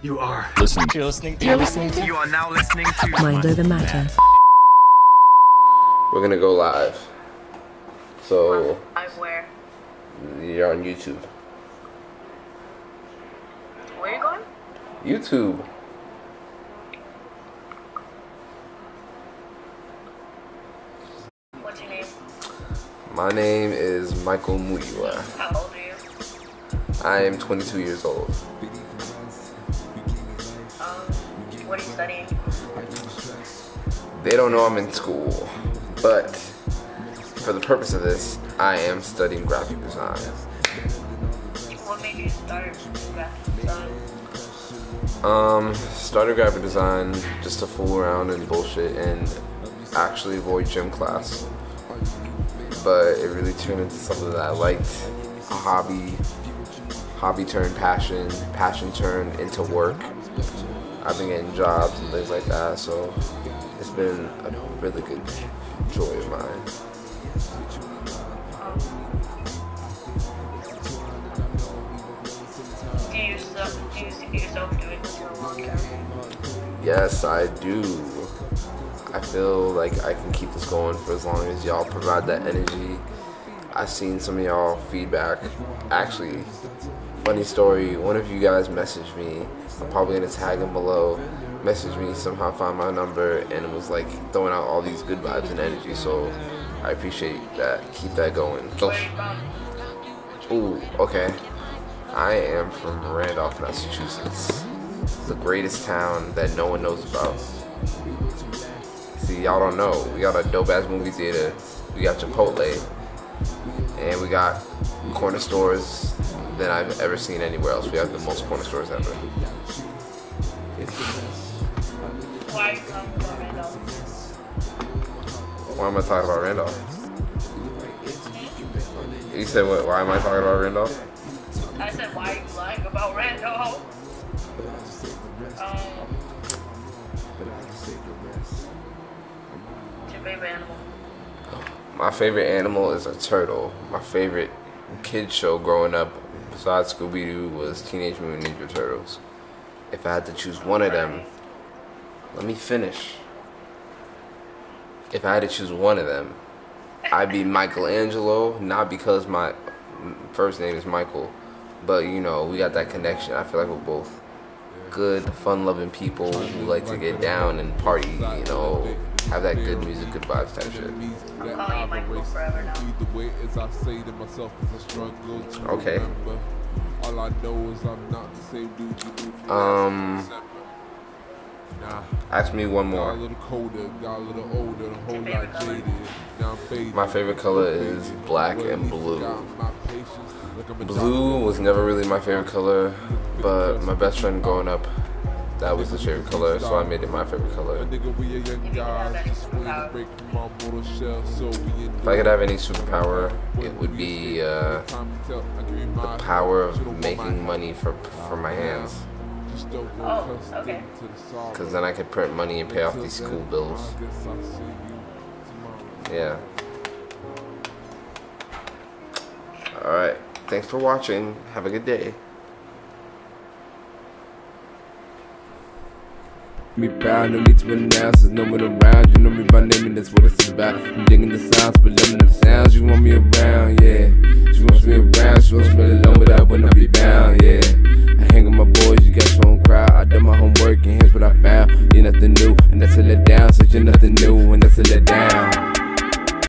You are Listen. You're listening to. You're listening to You are now listening to Mind Over Matter. We're gonna go live. So I'm where? you're on YouTube. Where are you going? YouTube. What's your name? My name is Michael Muiwa. How old are you? I am 22 years old. What are you studying? They don't know I'm in school, but for the purpose of this, I am studying graphic design. What made you start graphic design? Um, started graphic design just to fool around and bullshit and actually avoid gym class. But it really turned into something that I liked. A hobby, hobby turned passion, passion turned into work. I've been getting jobs and things like that, so it's been a really good joy of mine. Do you, self, do you see yourself doing this for a long term? Yes, I do. I feel like I can keep this going for as long as y'all provide that energy. I've seen some of y'all feedback. Actually, funny story, one of you guys messaged me. I'm probably gonna tag him below. Messaged me, somehow found my number, and it was like throwing out all these good vibes and energy. So I appreciate that. Keep that going. Ooh, okay. I am from Randolph, Massachusetts. The greatest town that no one knows about. See, y'all don't know. We got a dope ass movie theater. We got Chipotle. And we got corner stores than I've ever seen anywhere else. We have the most corner stores ever. Why am I talking about Randolph? You said what? Why am I talking about Randolph? I said, why are you lying about Randall? Um, your favorite animal? My favorite animal is a turtle. My favorite kid show growing up, besides Scooby Doo, was Teenage Mutant Ninja Turtles. If I had to choose one of them, let me finish. If I had to choose one of them, I'd be Michelangelo, not because my first name is Michael, but you know, we got that connection. I feel like we're both good, fun loving people who like to get down and party, you know, have that good music, good vibes type shit. I'm calling you Michael forever now. Either way, as I say to myself, as I struggle Okay. remember. All I know is I'm not the same dude you knew Um, last December. Nah, Ask me one more. little colder, got a little older, a whole your lot favorite color? jaded. Now I'm faded. My favorite color is black and blue. got my patience, like I'm a Blue was never really my favorite color, but my best friend growing up, that was his favorite color, so I made it my favorite color. nigga, we a young If you could have guys, any just waiting to superpower. break from our mortal shell, so we If I could have any superpower, it would be uh, the the power of making money for for my hands. Oh, okay. Cause then I could print money and pay off these school bills. Yeah. All right. Thanks for watching. Have a good day. Me proud, no need to announce, there's no one around. You know me by name, and that's what it's about. I'm digging the sounds, but loving the sounds. You want me around, yeah. She wants me around, she wants me alone, but I would not be bound, yeah. I hang with my boys, you got your own crowd. I done my homework, and here's what I found. You're nothing new, and that's a let down. Said you're nothing new, and that's a let down.